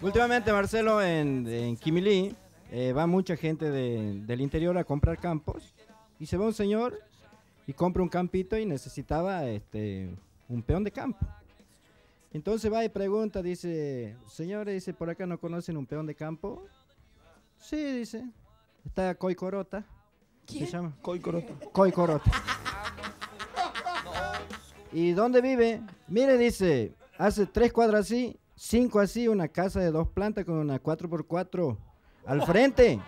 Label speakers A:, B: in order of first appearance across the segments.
A: Últimamente, Marcelo, en, en Quimilí, eh, va mucha gente de- del interior a comprar campos y se va un señor y compra un campito y necesitaba este, un peón de campo. Entonces va y pregunta, dice, señores, dice, ¿por acá no conocen un peón de campo? Sí, dice, está Coy Corota. ¿Se llama?
B: Coy Corota.
A: Coy Corota. ¿Y dónde vive? Mire, dice, hace tres cuadras así, cinco así, una casa de dos plantas con una 4x4 al frente.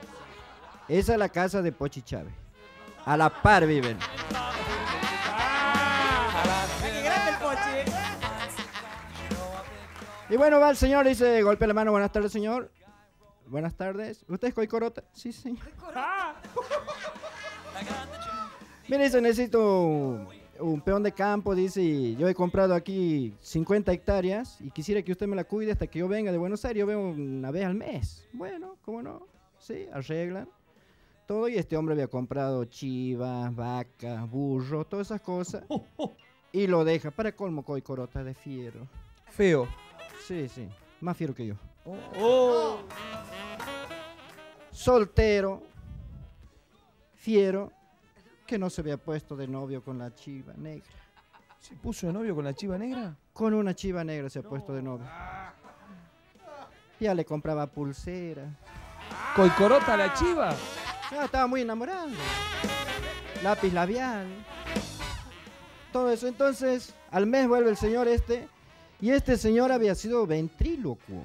A: Esa es la casa de Pochi Chávez. A la par viven. Y bueno, va el señor, dice, golpea la mano, buenas tardes, señor. Buenas tardes. ¿Usted es Coy Corota? Sí, señor. Mire, dice, necesito un, peón de campo, dice, yo he comprado aquí 50 hectáreas y quisiera que usted me la cuide hasta que yo venga de Buenos Aires. Yo vengo una vez al mes. Bueno, ¿cómo no? Sí, arreglan. Todo y este hombre había comprado chivas, vacas, burro, todas esas cosas. Y lo deja. Para colmo, Coy Corota de fiero.
B: Feo.
A: Sí, sí. Más fiero que yo.
B: Oh.
A: Soltero. Fiero. Que no se había puesto de novio con la chiva negra.
B: ¿Se puso de novio con la chiva negra?
A: Con una chiva negra se ha puesto de novio. Ya le compraba pulsera.
B: Coy Corota la chiva.
A: Ya estaba muy enamorado. Lápiz labial. Todo eso. Entonces, al mes vuelve el señor este. Y este señor había sido ventrílocuo.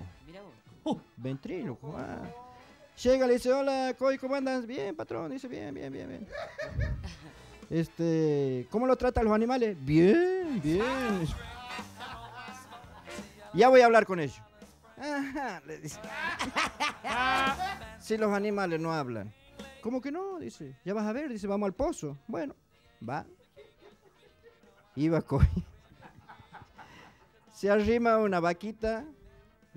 A: Ventrílocuo. ah. Llega, le dice, hola, Coy, ¿cómo andas? Bien, patrón. Dice, bien, bien, bien, bien. Este, ¿cómo lo tratan los animales? Bien, bien. Ya voy a hablar con ellos. Ajá, le dice. Si los animales no hablan. ¿Cómo que no? Dice. Ya vas a ver, dice, vamos al pozo. Bueno, va. Iba Coy. Se arrima una vaquita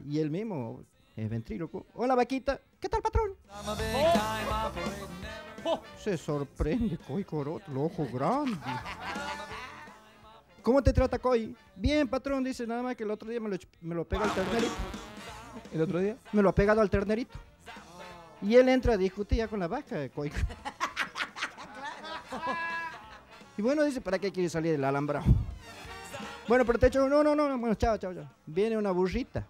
A: y él mismo es ventríloco. Hola vaquita, ¿qué tal patrón? Oh, se sorprende Coy Corot, los ojos grandes. ¿Cómo te trata Coy? Bien patrón, dice, nada más que el otro día me lo, ch- me lo pega al ternerito.
B: ¿El otro día?
A: Me lo ha pegado al ternerito. Y él entra a discutir ya con la vaca, Coy. Y bueno, dice, ¿para qué quiere salir del alambrado? Bueno, pero te echo, no, no, no, bueno, chao, chao, chao. Viene una burrita.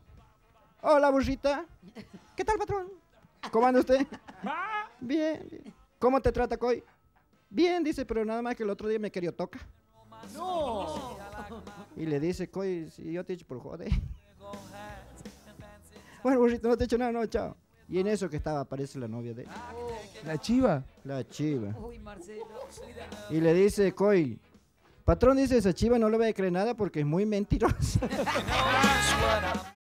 A: Hola, burrita. ¿Qué tal, patrón? ¿Cómo anda usted? Bien, bien. ¿Cómo te trata, Coy? Bien, dice, pero nada más que el otro día me quería tocar.
C: ¡No!
A: Y le dice, Coy, si yo te echo por joder. Bueno, burrito, no te echo nada, no, chao. Y en eso que estaba aparece la novia de él,
B: ¿La chiva?
A: la chiva.
C: Uy, Marcelo. cuidado.
A: Y le dice, Coy, patrón dice, esa chiva no le voy a creer nada porque es muy mentirosa.